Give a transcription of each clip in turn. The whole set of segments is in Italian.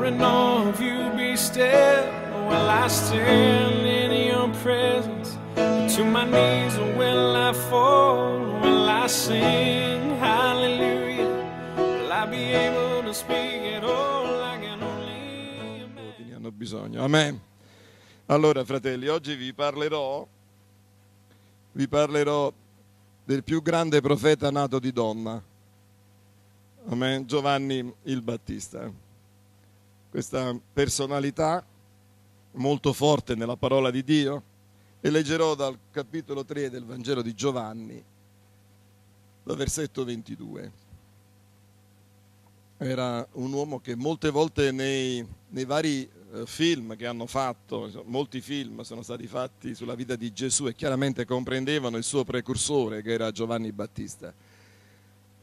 Or in awe of you be still? Will I stand in your presence? To my knees, will I fall? Will I sing hallelujah? Will I be able to speak at all? I can only bisogno. Amen. Allora, fratelli, oggi vi parlerò, vi parlerò del più grande profeta nato di donna. Amen. Giovanni il Battista. Questa personalità molto forte nella parola di Dio. E leggerò dal capitolo 3 del Vangelo di Giovanni, dal versetto 22 era un uomo che molte volte nei, nei vari eh, film che hanno fatto, molti film sono stati fatti sulla vita di Gesù e chiaramente comprendevano il suo precursore che era Giovanni Battista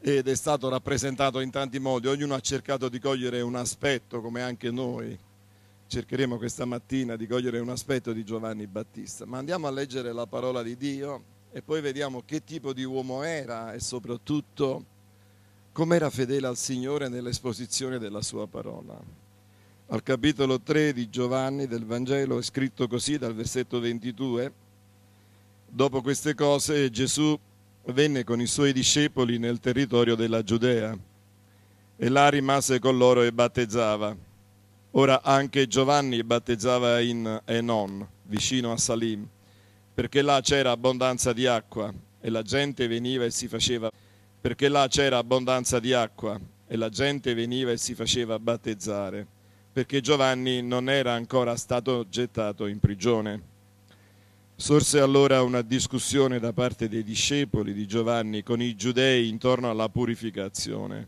ed è stato rappresentato in tanti modi, ognuno ha cercato di cogliere un aspetto come anche noi cercheremo questa mattina di cogliere un aspetto di Giovanni Battista, ma andiamo a leggere la parola di Dio e poi vediamo che tipo di uomo era e soprattutto com'era fedele al Signore nell'esposizione della sua parola. Al capitolo 3 di Giovanni del Vangelo è scritto così dal versetto 22, dopo queste cose Gesù venne con i suoi discepoli nel territorio della Giudea e là rimase con loro e battezzava. Ora anche Giovanni battezzava in Enon, vicino a Salim, perché là c'era abbondanza di acqua e la gente veniva e si faceva perché là c'era abbondanza di acqua e la gente veniva e si faceva battezzare, perché Giovanni non era ancora stato gettato in prigione. Sorse allora una discussione da parte dei discepoli di Giovanni con i giudei intorno alla purificazione.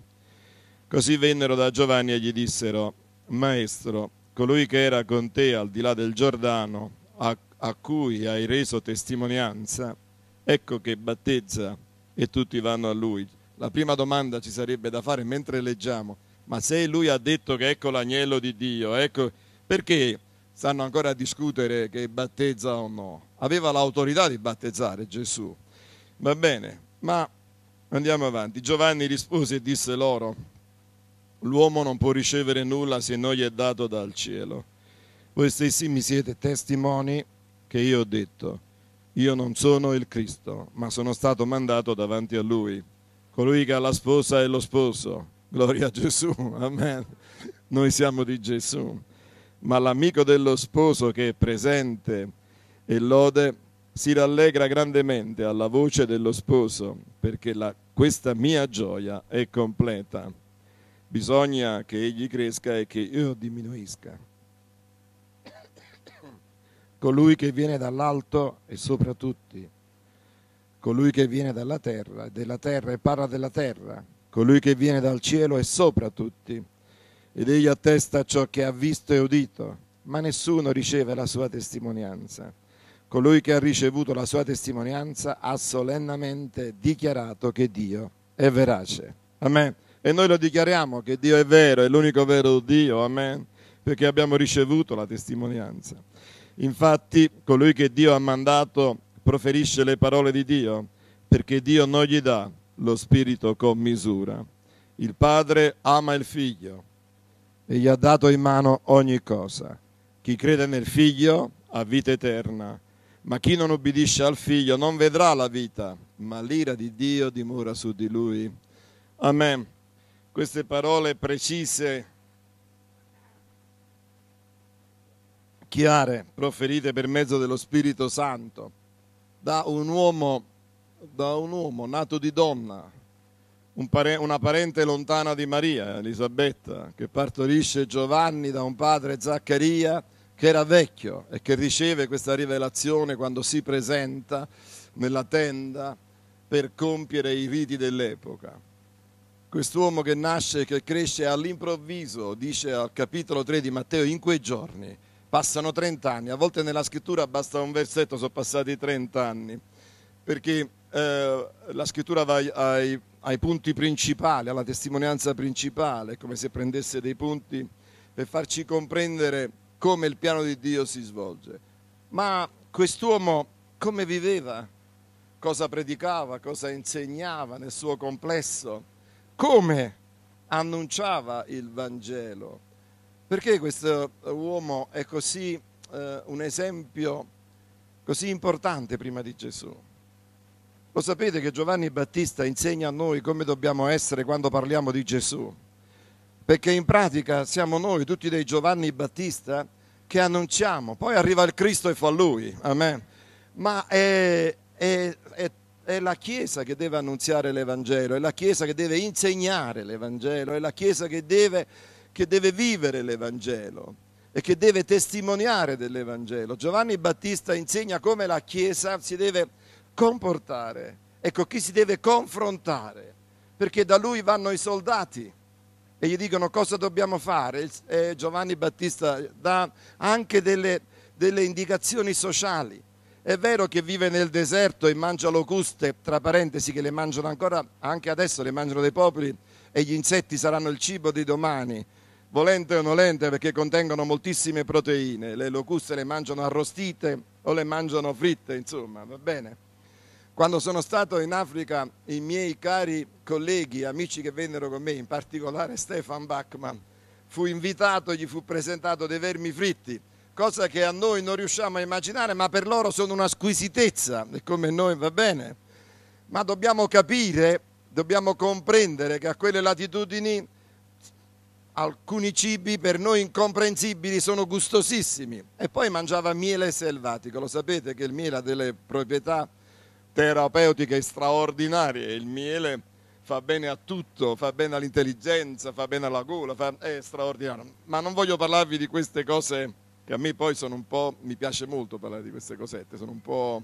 Così vennero da Giovanni e gli dissero, Maestro, colui che era con te al di là del Giordano, a, a cui hai reso testimonianza, ecco che battezza e tutti vanno a lui. La prima domanda ci sarebbe da fare mentre leggiamo, ma se lui ha detto che ecco l'agnello di Dio, ecco perché stanno ancora a discutere che battezza o no? Aveva l'autorità di battezzare Gesù. Va bene, ma andiamo avanti. Giovanni rispose e disse loro, l'uomo non può ricevere nulla se non gli è dato dal cielo. Voi stessi mi siete testimoni che io ho detto io non sono il Cristo, ma sono stato mandato davanti a Lui. Colui che ha la sposa è lo sposo. Gloria a Gesù. Amen. Noi siamo di Gesù. Ma l'amico dello sposo che è presente e lode si rallegra grandemente alla voce dello sposo, perché la, questa mia gioia è completa. Bisogna che egli cresca e che io diminuisca. Colui che viene dall'alto è sopra tutti. Colui che viene dalla terra della terra e parla della terra. Colui che viene dal cielo è sopra tutti. Ed egli attesta ciò che ha visto e udito, ma nessuno riceve la sua testimonianza. Colui che ha ricevuto la sua testimonianza ha solennemente dichiarato che Dio è verace. Amen. E noi lo dichiariamo che Dio è vero, è l'unico vero Dio. Amen. Perché abbiamo ricevuto la testimonianza. Infatti, colui che Dio ha mandato proferisce le parole di Dio, perché Dio non gli dà lo spirito con misura. Il Padre ama il Figlio e gli ha dato in mano ogni cosa. Chi crede nel Figlio ha vita eterna, ma chi non obbedisce al Figlio non vedrà la vita, ma l'ira di Dio dimora su di lui. Amen. Queste parole precise chiare proferite per mezzo dello Spirito Santo da un uomo, da un uomo nato di donna, un pare- una parente lontana di Maria, Elisabetta, che partorisce Giovanni da un padre Zaccaria che era vecchio e che riceve questa rivelazione quando si presenta nella tenda per compiere i riti dell'epoca. Quest'uomo che nasce e che cresce all'improvviso, dice al capitolo 3 di Matteo, in quei giorni passano 30 anni, a volte nella scrittura basta un versetto, sono passati 30 anni, perché eh, la scrittura va ai, ai, punti principali, alla testimonianza principale, come se prendesse dei punti per farci comprendere come il piano di Dio si svolge. Ma quest'uomo come viveva? Cosa predicava? Cosa insegnava nel suo complesso? Come annunciava il Vangelo? Perché questo uomo è così eh, un esempio così importante prima di Gesù? Lo sapete che Giovanni Battista insegna a noi come dobbiamo essere quando parliamo di Gesù? Perché in pratica siamo noi, tutti dei Giovanni Battista, che annunciamo. Poi arriva il Cristo e fa lui, amen. Ma è, è, è, è la Chiesa che deve annunziare l'Evangelo, è la Chiesa che deve insegnare l'Evangelo, è la Chiesa che deve, che deve vivere l'Evangelo e che deve testimoniare dell'Evangelo. Giovanni Battista insegna come la Chiesa si deve comportare e con chi si deve confrontare, perché da lui vanno i soldati e gli dicono cosa dobbiamo fare. E Giovanni Battista dà anche delle, delle indicazioni sociali. È vero che vive nel deserto e mangia locuste, tra parentesi, che le mangiano ancora, anche adesso le mangiano dei popoli e gli insetti saranno il cibo di domani, volente o nolente, perché contengono moltissime proteine. Le locuste le mangiano arrostite o le mangiano fritte, insomma, va bene. Quando sono stato in Africa, i miei cari colleghi, amici che vennero con me, in particolare Stefan Bachmann, fu invitato, gli fu presentato dei vermi fritti, cosa che a noi non riusciamo a immaginare, ma per loro sono una squisitezza, e come noi va bene. Ma dobbiamo capire, dobbiamo comprendere che a quelle latitudini alcuni cibi per noi incomprensibili sono gustosissimi. E poi mangiava miele selvatico, lo sapete che il miele ha delle proprietà terapeutiche straordinarie. Il miele fa bene a tutto, fa bene all'intelligenza, fa bene alla gola, fa... è straordinario. Ma non voglio parlarvi di queste cose che a me poi sono un po', mi piace molto parlare di queste cosette, sono un po',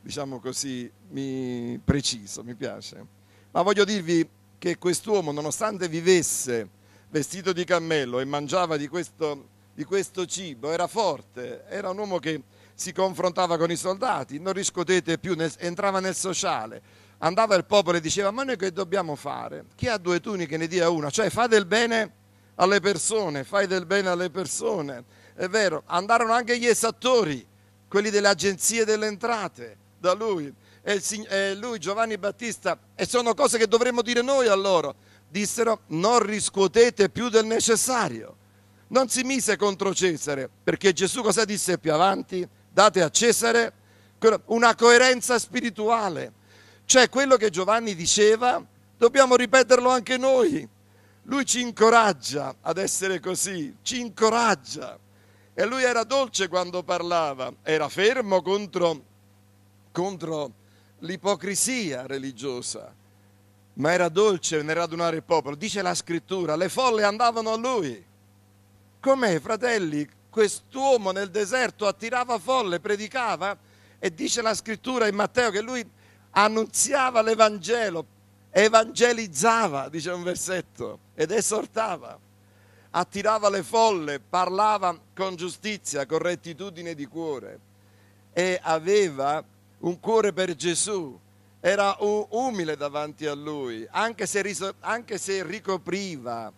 diciamo così, mi... preciso, mi piace. Ma voglio dirvi che quest'uomo, nonostante vivesse vestito di cammello e mangiava di questo, di questo cibo, era forte, era un uomo che si confrontava con i soldati, non riscuotete più, entrava nel sociale, andava il popolo e diceva ma noi che dobbiamo fare? Chi ha due tuniche ne dia una, cioè fa del bene alle persone, fai del bene alle persone. È vero, andarono anche gli esattori, quelli delle agenzie delle entrate, da lui. E lui, Giovanni Battista, e sono cose che dovremmo dire noi a loro, dissero non riscuotete più del necessario. Non si mise contro Cesare, perché Gesù cosa disse più avanti? Date a Cesare una coerenza spirituale. Cioè quello che Giovanni diceva, dobbiamo ripeterlo anche noi. Lui ci incoraggia ad essere così, ci incoraggia. E lui era dolce quando parlava, era fermo contro, contro l'ipocrisia religiosa, ma era dolce nel radunare il popolo. Dice la scrittura, le folle andavano a lui. Com'è, fratelli? Quest'uomo nel deserto attirava folle, predicava e dice la scrittura in Matteo che lui annunziava l'Evangelo, evangelizzava, dice un versetto, ed esortava, attirava le folle, parlava con giustizia, con rettitudine di cuore e aveva un cuore per Gesù, era umile davanti a lui, anche se, anche se ricopriva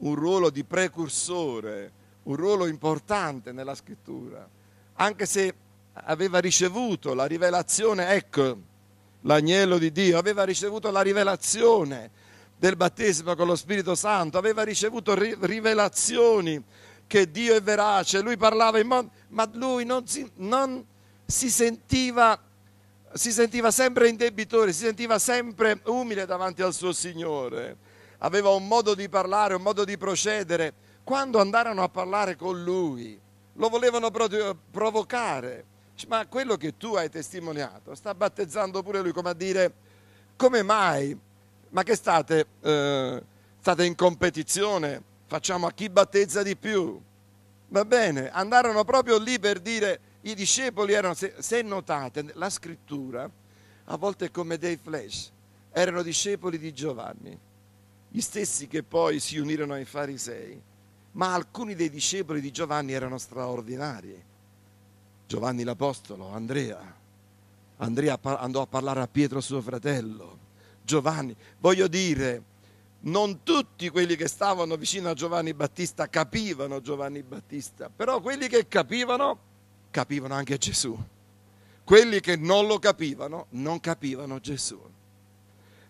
un ruolo di precursore un ruolo importante nella scrittura, anche se aveva ricevuto la rivelazione, ecco, l'agnello di Dio, aveva ricevuto la rivelazione del battesimo con lo Spirito Santo, aveva ricevuto rivelazioni che Dio è verace, lui parlava in modo, ma lui non si, non si sentiva si sentiva sempre indebitore, si sentiva sempre umile davanti al suo Signore, aveva un modo di parlare, un modo di procedere quando andarono a parlare con lui, lo volevano provocare. Ma quello che tu hai testimoniato sta battezzando pure lui, come a dire, come mai ma che state, eh, state in competizione? Facciamo a chi battezza di più. Va bene, andarono proprio lì per dire, i discepoli erano, se, se notate, la scrittura a volte è come dei flash, erano discepoli di Giovanni, gli stessi che poi si unirono ai farisei, ma alcuni dei discepoli di Giovanni erano straordinari. Giovanni l'Apostolo, Andrea. Andrea andò a parlare a Pietro suo fratello. Giovanni, voglio dire, non tutti quelli che stavano vicino a Giovanni Battista capivano Giovanni Battista, però quelli che capivano, capivano anche Gesù. Quelli che non lo capivano, non capivano Gesù.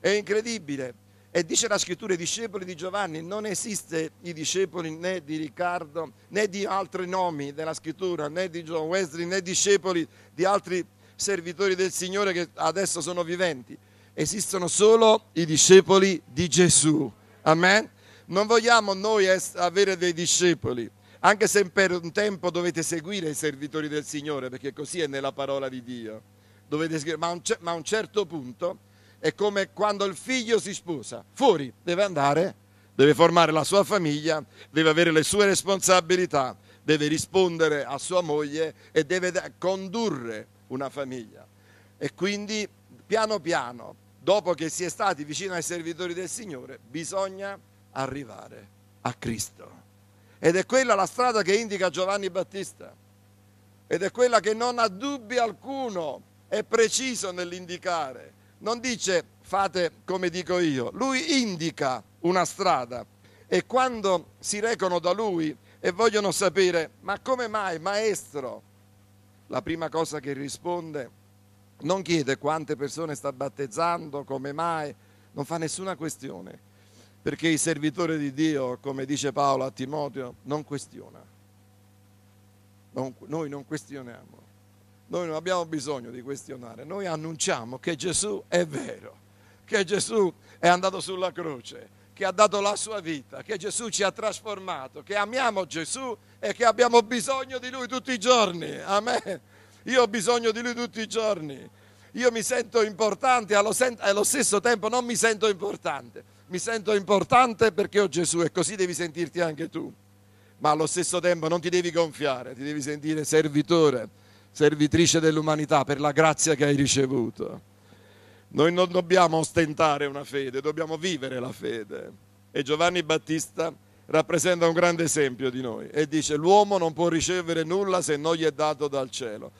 È incredibile. E dice la scrittura, i discepoli di Giovanni, non esiste i discepoli né di Riccardo, né di altri nomi della scrittura, né di John Wesley, né discepoli di altri servitori del Signore che adesso sono viventi esistono solo i discepoli di Gesù. Amen? Non vogliamo noi avere dei discepoli, anche se per un tempo dovete seguire i servitori del Signore, perché così è nella parola di Dio. Dovete, ma, a un certo punto è come quando il figlio si sposa, fuori, deve andare, deve formare la sua famiglia, deve avere le sue responsabilità, deve rispondere a sua moglie e deve condurre una famiglia. E quindi piano piano dopo che si è stati vicino ai servitori del Signore, bisogna arrivare a Cristo. Ed è quella la strada che indica Giovanni Battista. Ed è quella che non ha dubbi alcuno, è preciso nell'indicare. Non dice fate come dico io, lui indica una strada. E quando si recano da lui e vogliono sapere, ma come mai, maestro? La prima cosa che risponde non chiede quante persone sta battezzando, come mai, non fa nessuna questione, perché il servitore di Dio, come dice Paolo a Timoteo, non questiona. Non, noi non questioniamo, noi non abbiamo bisogno di questionare, noi annunciamo che Gesù è vero, che Gesù è andato sulla croce, che ha dato la sua vita, che Gesù ci ha trasformato, che amiamo Gesù e che abbiamo bisogno di Lui tutti i giorni. Amen. Io ho bisogno di lui tutti i giorni. Io mi sento importante allo, allo stesso tempo non mi sento importante. Mi sento importante perché ho Gesù e così devi sentirti anche tu. Ma allo stesso tempo non ti devi gonfiare, ti devi sentire servitore, servitrice dell'umanità per la grazia che hai ricevuto. Noi non dobbiamo ostentare una fede, dobbiamo vivere la fede. E Giovanni Battista rappresenta un grande esempio di noi e dice l'uomo non può ricevere nulla se non gli è dato dal cielo.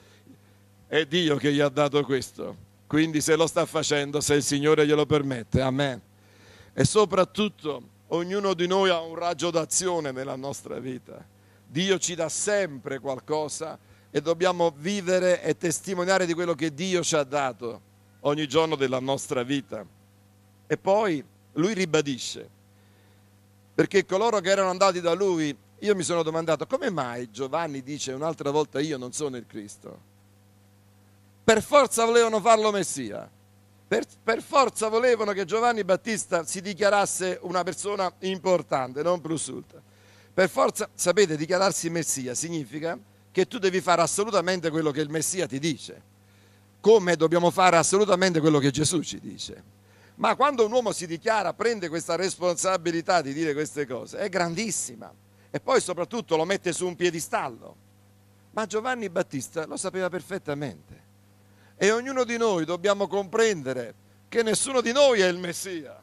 È Dio che gli ha dato questo. Quindi se lo sta facendo, se il Signore glielo permette, amen. E soprattutto ognuno di noi ha un raggio d'azione nella nostra vita. Dio ci dà sempre qualcosa e dobbiamo vivere e testimoniare di quello che Dio ci ha dato ogni giorno della nostra vita. E poi lui ribadisce, perché coloro che erano andati da lui, io mi sono domandato come mai Giovanni dice un'altra volta io non sono il Cristo per forza volevano farlo Messia. Per, per, forza volevano che Giovanni Battista si dichiarasse una persona importante, non plus ultra. Per forza, sapete, dichiararsi Messia significa che tu devi fare assolutamente quello che il Messia ti dice, come dobbiamo fare assolutamente quello che Gesù ci dice. Ma quando un uomo si dichiara, prende questa responsabilità di dire queste cose, è grandissima. E poi soprattutto lo mette su un piedistallo. Ma Giovanni Battista lo sapeva perfettamente. E ognuno di noi dobbiamo comprendere che nessuno di noi è il Messia.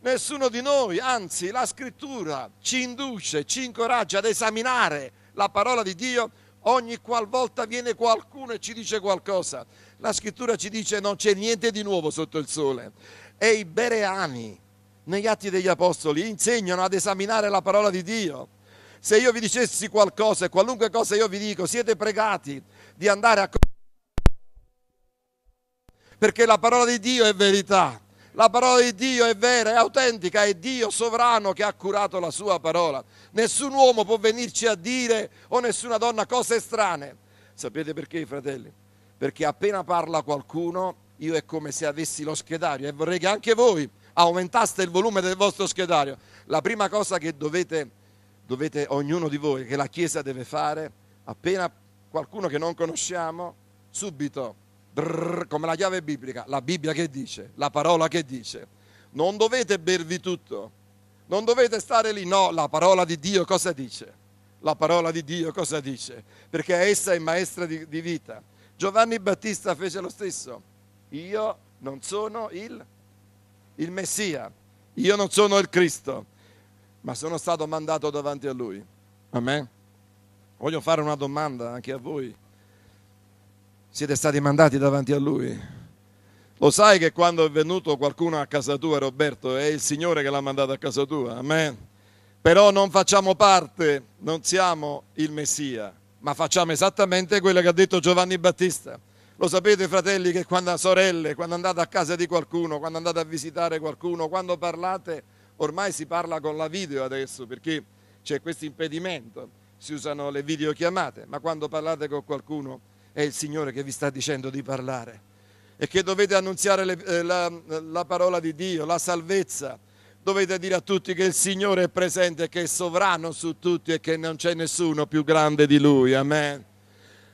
Nessuno di noi, anzi la scrittura ci induce, ci incoraggia ad esaminare la parola di Dio ogni qualvolta viene qualcuno e ci dice qualcosa. La scrittura ci dice non c'è niente di nuovo sotto il sole. E i bereani negli atti degli apostoli insegnano ad esaminare la parola di Dio. Se io vi dicessi qualcosa e qualunque cosa io vi dico, siete pregati di andare a perché la parola di Dio è verità. La parola di Dio è vera, è autentica, è Dio sovrano che ha curato la sua parola. Nessun uomo può venirci a dire o nessuna donna cose strane. Sapete perché, fratelli? Perché appena parla qualcuno, io è come se avessi lo schedario e vorrei che anche voi aumentaste il volume del vostro schedario. La prima cosa che dovete, dovete ognuno di voi, che la Chiesa deve fare, appena qualcuno che non conosciamo, subito brrr, come la chiave biblica, la Bibbia che dice, la parola che dice. Non dovete bervi tutto, non dovete stare lì, no, la parola di Dio cosa dice? La parola di Dio cosa dice? Perché essa è maestra di, di vita. Giovanni Battista fece lo stesso. Io non sono il, il Messia, io non sono il Cristo, ma sono stato mandato davanti a Lui. Amen. Voglio fare una domanda anche a voi. Siete stati mandati davanti a Lui? Lo sai che quando è venuto qualcuno a casa tua, Roberto, è il Signore che l'ha mandato a casa tua? Amen. Però non facciamo parte, non siamo il Messia, ma facciamo esattamente quello che ha detto Giovanni Battista. Lo sapete, fratelli, che quando sorelle, quando andate a casa di qualcuno, quando andate a visitare qualcuno, quando parlate, ormai si parla con la video adesso perché c'è questo impedimento, si usano le videochiamate, ma quando parlate con qualcuno è il Signore che vi sta dicendo di parlare e che dovete annunziare le, eh, la, la parola di Dio, la salvezza. Dovete dire a tutti che il Signore è presente, che è sovrano su tutti e che non c'è nessuno più grande di Lui. Amen.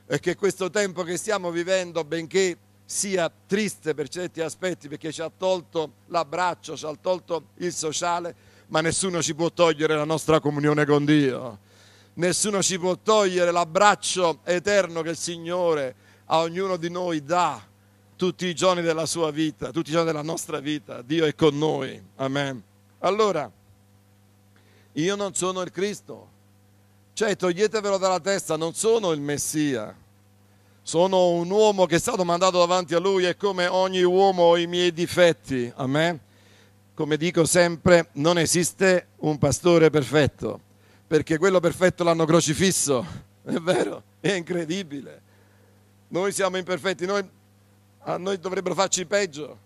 E che questo tempo che stiamo vivendo, benché sia triste per certi aspetti, perché ci ha tolto l'abbraccio, ci ha tolto il sociale, ma nessuno ci può togliere la nostra comunione con Dio. Nessuno ci può togliere l'abbraccio eterno che il Signore a ognuno di noi dà tutti i giorni della sua vita, tutti i giorni della nostra vita. Dio è con noi. Amen. Allora, io non sono il Cristo. Cioè, toglietevelo dalla testa, non sono il Messia. Sono un uomo che è stato mandato davanti a lui e come ogni uomo ho i miei difetti. Amen. Come dico sempre, non esiste un pastore perfetto, perché quello perfetto l'hanno crocifisso. È vero, è incredibile. Noi siamo imperfetti, noi a noi dovrebbero farci peggio,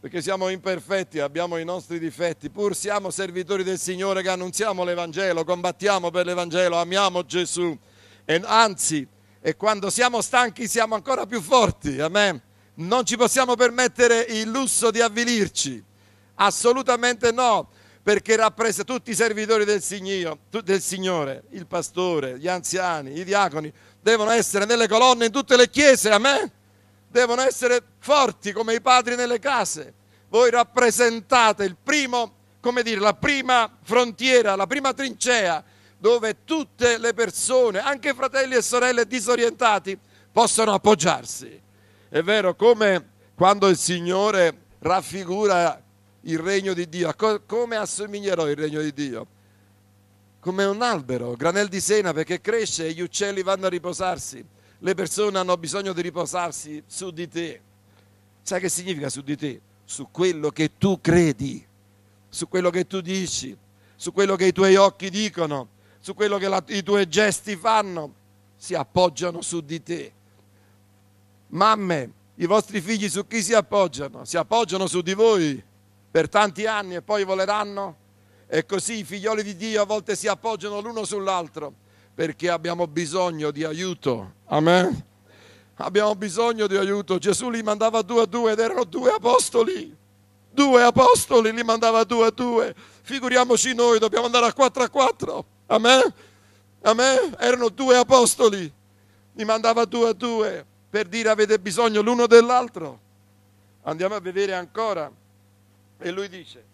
perché siamo imperfetti, abbiamo i nostri difetti, pur siamo servitori del Signore che annunziamo l'Evangelo, combattiamo per l'Evangelo, amiamo Gesù, e anzi, e quando siamo stanchi siamo ancora più forti, amen. Non ci possiamo permettere il lusso di avvilirci, assolutamente no, perché rappresenta tutti i servitori del Signore, del Signore, il pastore, gli anziani, i diaconi, devono essere nelle colonne in tutte le chiese, amen devono essere forti come i padri nelle case. Voi rappresentate il primo, come dire, la prima frontiera, la prima trincea dove tutte le persone, anche fratelli e sorelle disorientati, possono appoggiarsi. È vero, come quando il Signore raffigura il regno di Dio, come assomiglierò il regno di Dio? Come un albero, granel di sena perché cresce e gli uccelli vanno a riposarsi le persone hanno bisogno di riposarsi su di te. Sai che significa su di te? Su quello che tu credi, su quello che tu dici, su quello che i tuoi occhi dicono, su quello che la, i tuoi gesti fanno, si appoggiano su di te. Mamme, i vostri figli su chi si appoggiano? Si appoggiano su di voi per tanti anni e poi voleranno? E così i figlioli di Dio a volte si appoggiano l'uno sull'altro perché abbiamo bisogno di aiuto. Amen. Abbiamo bisogno di aiuto. Gesù li mandava due a due ed erano due apostoli. Due apostoli li mandava due a due. Figuriamoci noi, dobbiamo andare a quattro a quattro. Amen. Amen. Erano due apostoli. Li mandava due a due per dire avete bisogno l'uno dell'altro. Andiamo a vedere ancora. E lui dice,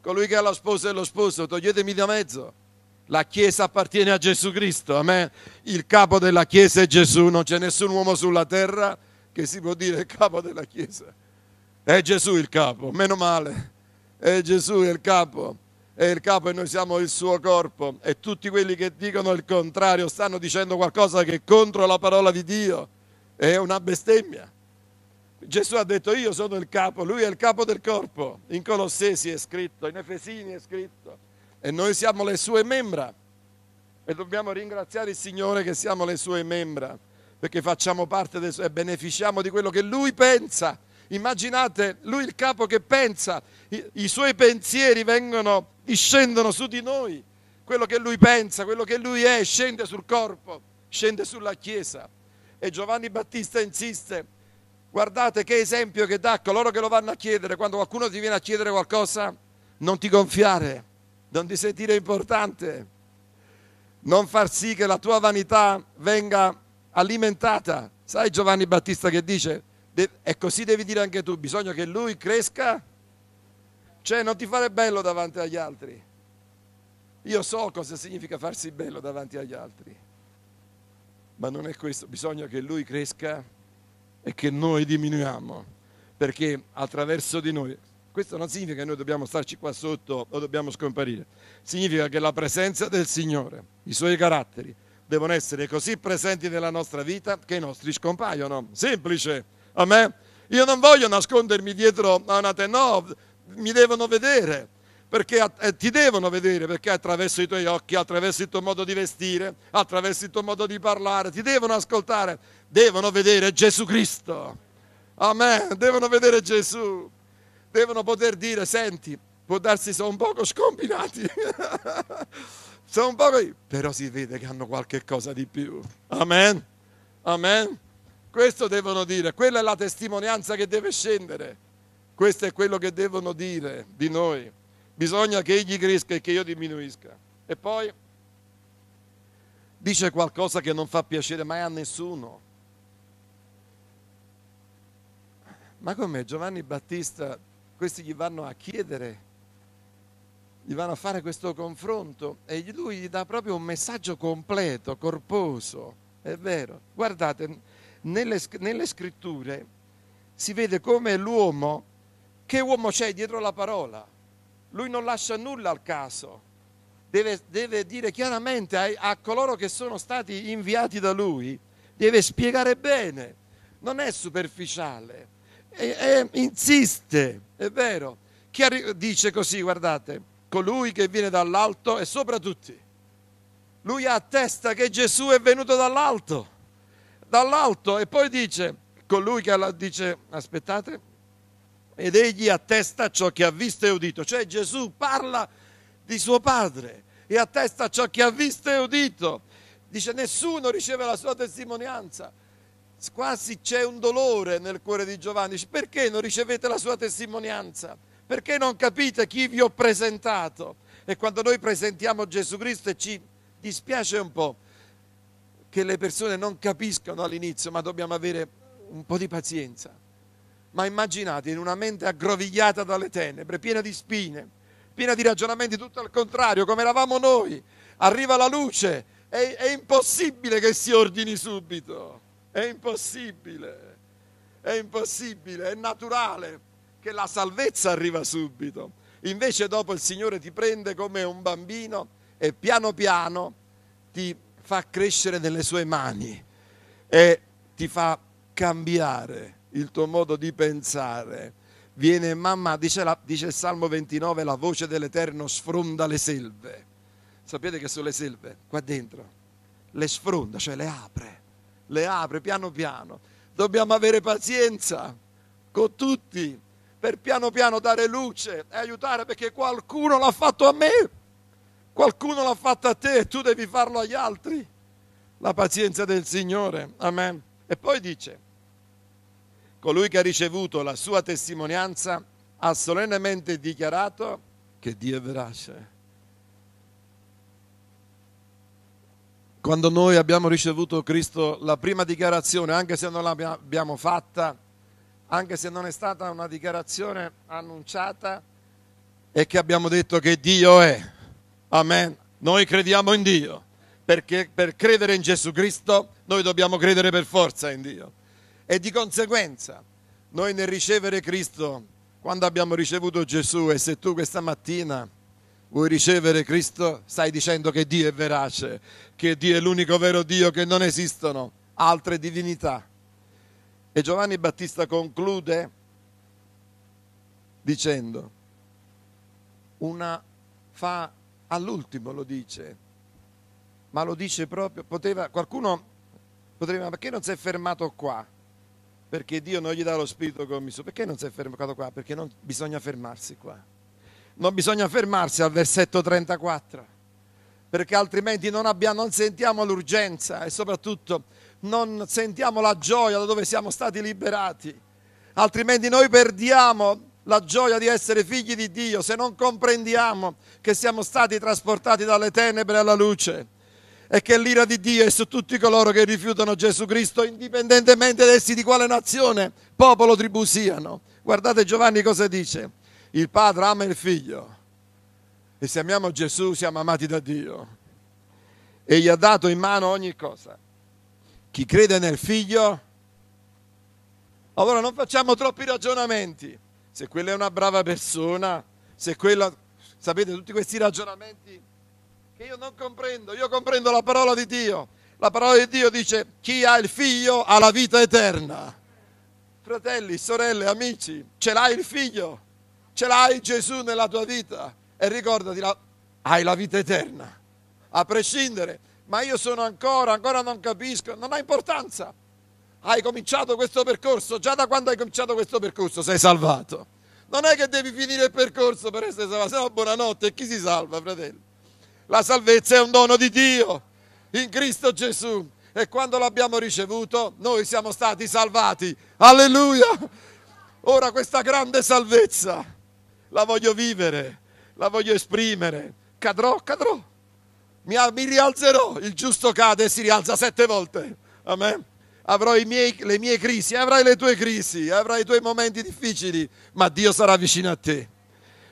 colui che ha la sposa e lo sposo, toglietemi da mezzo. La Chiesa appartiene a Gesù Cristo, a me il capo della Chiesa è Gesù, non c'è nessun uomo sulla terra che si può dire capo della Chiesa. È Gesù il capo, meno male, è Gesù il capo, è il capo e noi siamo il suo corpo e tutti quelli che dicono il contrario stanno dicendo qualcosa che è contro la parola di Dio, è una bestemmia. Gesù ha detto io sono il capo, lui è il capo del corpo, in Colossesi è scritto, in Efesini è scritto e noi siamo le sue membra e dobbiamo ringraziare il Signore che siamo le sue membra perché facciamo parte del e beneficiamo di quello che lui pensa. Immaginate, lui il capo che pensa, i, i suoi pensieri vengono, discendono su di noi, quello che lui pensa, quello che lui è, scende sul corpo, scende sulla Chiesa. E Giovanni Battista insiste, guardate che esempio che dà a coloro che lo vanno a chiedere, quando qualcuno ti viene a chiedere qualcosa, non ti gonfiare, non ti sentire importante, non far sì che la tua vanità venga alimentata. Sai Giovanni Battista che dice, e così devi dire anche tu, bisogna che lui cresca Cioè non ti fare bello davanti agli altri. Io so cosa significa farsi bello davanti agli altri, ma non è questo, bisogna che lui cresca e che noi diminuiamo, perché attraverso di noi, questo non significa che noi dobbiamo starci qua sotto o dobbiamo scomparire, significa che la presenza del Signore, i suoi caratteri, devono essere così presenti nella nostra vita che i nostri scompaiono. Semplice, a me. Io non voglio nascondermi dietro a una te, no, mi devono vedere perché eh, ti devono vedere, perché attraverso i tuoi occhi, attraverso il tuo modo di vestire, attraverso il tuo modo di parlare, ti devono ascoltare, devono vedere Gesù Cristo. Amen, devono vedere Gesù, devono poter dire, senti, può darsi sono un poco scombinati, sono un poco, però si vede che hanno qualche cosa di più. Amen, amen. Questo devono dire, quella è la testimonianza che deve scendere, questo è quello che devono dire di noi bisogna che egli cresca e che io diminuisca. E poi dice qualcosa che non fa piacere mai a nessuno. Ma come Giovanni Battista, questi gli vanno a chiedere, gli vanno a fare questo confronto e lui gli dà proprio un messaggio completo, corposo, è vero. Guardate, nelle, nelle scritture si vede come l'uomo, che uomo c'è dietro la parola? Lui non lascia nulla al caso, deve, deve dire chiaramente a, a coloro che sono stati inviati da lui, deve spiegare bene, non è superficiale, è, è, insiste, è vero. Chi dice così, guardate, colui che viene dall'alto è sopra tutti. Lui attesta che Gesù è venuto dall'alto, dall'alto e poi dice, colui che dice, aspettate, ed egli attesta ciò che ha visto e udito. Cioè Gesù parla di suo padre e attesta ciò che ha visto e udito. Dice nessuno riceve la sua testimonianza. Quasi c'è un dolore nel cuore di Giovanni. Dice, perché non ricevete la sua testimonianza? Perché non capite chi vi ho presentato? E quando noi presentiamo Gesù Cristo e ci dispiace un po' che le persone non capiscono all'inizio, ma dobbiamo avere un po' di pazienza ma immaginate in una mente aggrovigliata dalle tenebre, piena di spine, piena di ragionamenti tutto al contrario, come eravamo noi. Arriva la luce, è, è impossibile che si ordini subito, è impossibile, è impossibile, è naturale che la salvezza arriva subito. Invece dopo il Signore ti prende come un bambino e piano piano ti fa crescere nelle sue mani e ti fa cambiare il tuo modo di pensare. Viene mamma, dice, la, dice il Salmo 29, la voce dell'Eterno sfronda le selve. Sapete che sono le selve? Qua dentro. Le sfronda, cioè le apre. Le apre piano piano. Dobbiamo avere pazienza con tutti per piano piano dare luce e aiutare perché qualcuno l'ha fatto a me, qualcuno l'ha fatto a te e tu devi farlo agli altri. La pazienza del Signore. Amen. E poi dice, colui che ha ricevuto la sua testimonianza ha solennemente dichiarato che Dio è verace. Quando noi abbiamo ricevuto Cristo, la prima dichiarazione, anche se non l'abbiamo fatta, anche se non è stata una dichiarazione annunciata, è che abbiamo detto che Dio è. Amen. Noi crediamo in Dio, perché per credere in Gesù Cristo noi dobbiamo credere per forza in Dio. E di conseguenza, noi nel ricevere Cristo, quando abbiamo ricevuto Gesù, e se tu questa mattina vuoi ricevere Cristo, stai dicendo che Dio è verace, che Dio è l'unico vero Dio, che non esistono altre divinità. E Giovanni Battista conclude dicendo, una fa all'ultimo lo dice, ma lo dice proprio, poteva, qualcuno potrebbe, ma perché non si è fermato qua? Perché Dio non gli dà lo spirito commisso. Perché non si è fermato qua? Perché non bisogna fermarsi qua. Non bisogna fermarsi al versetto 34, perché altrimenti non, abbiamo, non sentiamo l'urgenza e soprattutto non sentiamo la gioia da dove siamo stati liberati. Altrimenti noi perdiamo la gioia di essere figli di Dio se non comprendiamo che siamo stati trasportati dalle tenebre alla luce e che l'ira di Dio è su tutti coloro che rifiutano Gesù Cristo, indipendentemente da essi di quale nazione, popolo, tribù siano. Guardate Giovanni cosa dice. Il Padre ama il Figlio e se amiamo Gesù siamo amati da Dio e gli ha dato in mano ogni cosa. Chi crede nel Figlio, allora non facciamo troppi ragionamenti. Se quella è una brava persona, se quella, sapete, tutti questi ragionamenti che io non comprendo, io comprendo la parola di Dio. La parola di Dio dice chi ha il figlio ha la vita eterna. Fratelli, sorelle, amici, ce l'hai il figlio, ce l'hai Gesù nella tua vita e ricordati, hai la vita eterna, a prescindere. Ma io sono ancora, ancora non capisco, non ha importanza. Hai cominciato questo percorso, già da quando hai cominciato questo percorso sei salvato. Non è che devi finire il percorso per essere salvato, se no buonanotte, e chi si salva, fratelli? La salvezza è un dono di Dio in Cristo Gesù e quando l'abbiamo ricevuto noi siamo stati salvati. Alleluia! Ora questa grande salvezza la voglio vivere, la voglio esprimere. Cadrò, cadrò. Mi, mi rialzerò. Il giusto cade e si rialza sette volte. Amen. Avrò miei, le mie crisi, avrai le tue crisi, avrai i tuoi momenti difficili, ma Dio sarà vicino a te.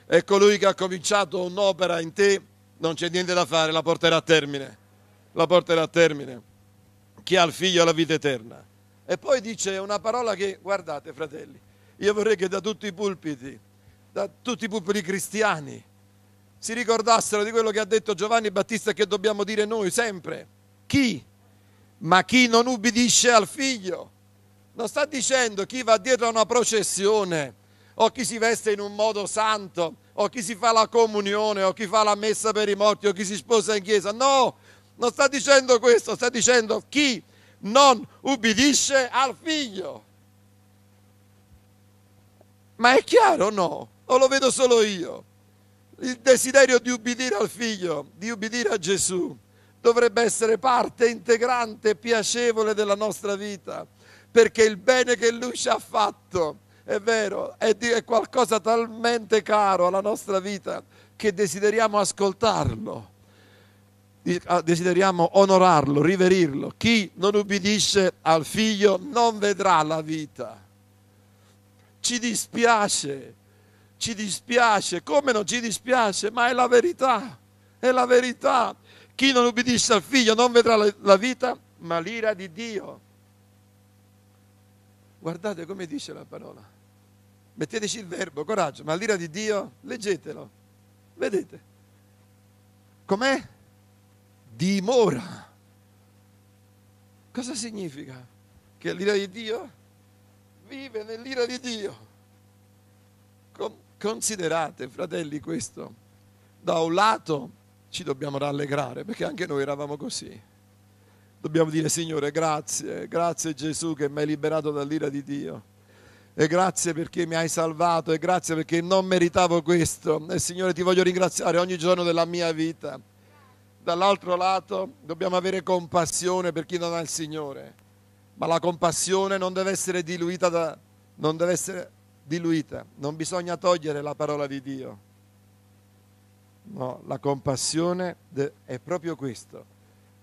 E colui che ha cominciato un'opera in te, non c'è niente da fare, la porterà a termine. La porterà a termine. Chi ha il figlio ha la vita eterna. E poi dice una parola che, guardate fratelli, io vorrei che da tutti i pulpiti, da tutti i pulpiti cristiani, si ricordassero di quello che ha detto Giovanni Battista che dobbiamo dire noi sempre. Chi? Ma chi non ubbidisce al figlio. Non sta dicendo chi va dietro a una processione o chi si veste in un modo santo o chi si fa la comunione o chi fa la messa per i morti o chi si sposa in chiesa. No, non sta dicendo questo, sta dicendo chi non ubbidisce al figlio. Ma è chiaro o no? O lo vedo solo io? Il desiderio di ubbidire al figlio, di ubbidire a Gesù, dovrebbe essere parte integrante e piacevole della nostra vita, perché il bene che lui ci ha fatto, è vero, è, è qualcosa talmente caro alla nostra vita che desideriamo ascoltarlo Ah, desideriamo onorarlo, riverirlo. Chi non ubbidisce al figlio non vedrà la vita. Ci dispiace, ci dispiace, come non ci dispiace, ma è la verità, è la verità. Chi non ubbidisce al figlio non vedrà la vita, ma l'ira di Dio. Guardate come dice la parola. Metteteci il verbo, coraggio, ma l'ira di Dio, leggetelo. Vedete? Com'è? dimora. Cosa significa? Che l'ira di Dio vive nell'ira di Dio. Considerate, fratelli, questo. Da un lato ci dobbiamo rallegrare perché anche noi eravamo così. Dobbiamo dire Signore grazie, grazie Gesù che mi hai liberato dall'ira di Dio. E grazie perché mi hai salvato e grazie perché non meritavo questo. E Signore ti voglio ringraziare ogni giorno della mia vita dall'altro lato dobbiamo avere compassione per chi non ha il Signore, ma la compassione non deve essere diluita, da, non deve essere diluita, non bisogna togliere la parola di Dio. No, la compassione è proprio questo.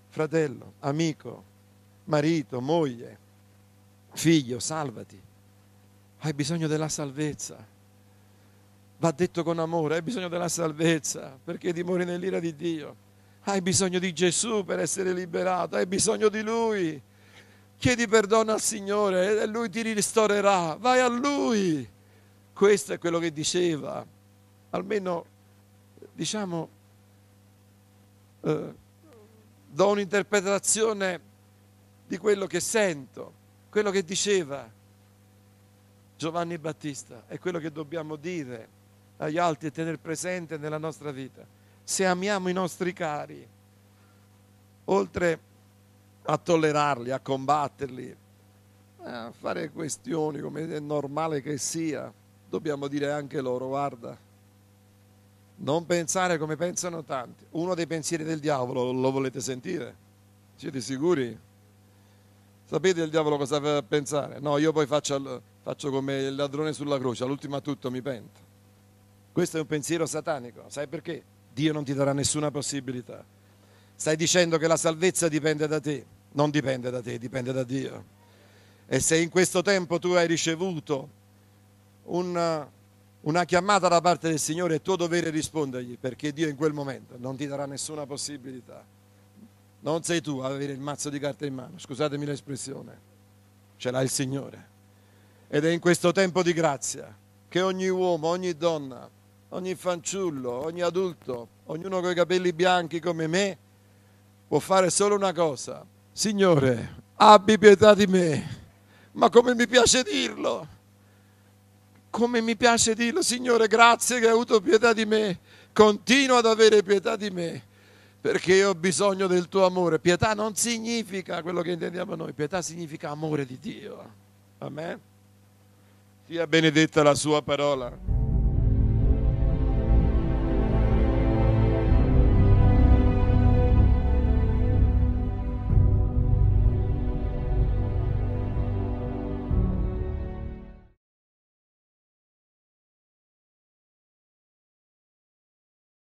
Fratello, amico, marito, moglie, figlio, salvati. Hai bisogno della salvezza. Va detto con amore, hai bisogno della salvezza perché dimori nell'ira di Dio hai bisogno di Gesù per essere liberato, hai bisogno di Lui. Chiedi perdono al Signore e Lui ti ristorerà. Vai a Lui. Questo è quello che diceva. Almeno, diciamo, eh, do un'interpretazione di quello che sento, quello che diceva Giovanni Battista, è quello che dobbiamo dire agli altri e tenere presente nella nostra vita se amiamo i nostri cari, oltre a tollerarli, a combatterli, a fare questioni come è normale che sia, dobbiamo dire anche loro, guarda, non pensare come pensano tanti. Uno dei pensieri del diavolo lo volete sentire? Siete sicuri? Sapete il diavolo cosa pensare? No, io poi faccio, faccio come il ladrone sulla croce, all'ultimo a tutto mi pento. Questo è un pensiero satanico, sai perché? Dio non ti darà nessuna possibilità. Stai dicendo che la salvezza dipende da te, non dipende da te, dipende da Dio. E se in questo tempo tu hai ricevuto un, una chiamata da parte del Signore è tuo dovere rispondergli, perché Dio in quel momento non ti darà nessuna possibilità. Non sei tu a avere il mazzo di carta in mano, scusatemi l'espressione, ce l'ha il Signore. Ed è in questo tempo di grazia che ogni uomo, ogni donna, ogni fanciullo, ogni adulto, ognuno con i capelli bianchi come me, può fare solo una cosa. Signore, abbi pietà di me. Ma come mi piace dirlo! Come mi piace dirlo, Signore, grazie che hai avuto pietà di me. Continua ad avere pietà di me, perché io ho bisogno del tuo amore. Pietà non significa quello che intendiamo noi, pietà significa amore di Dio. Amen. Sia benedetta la sua parola.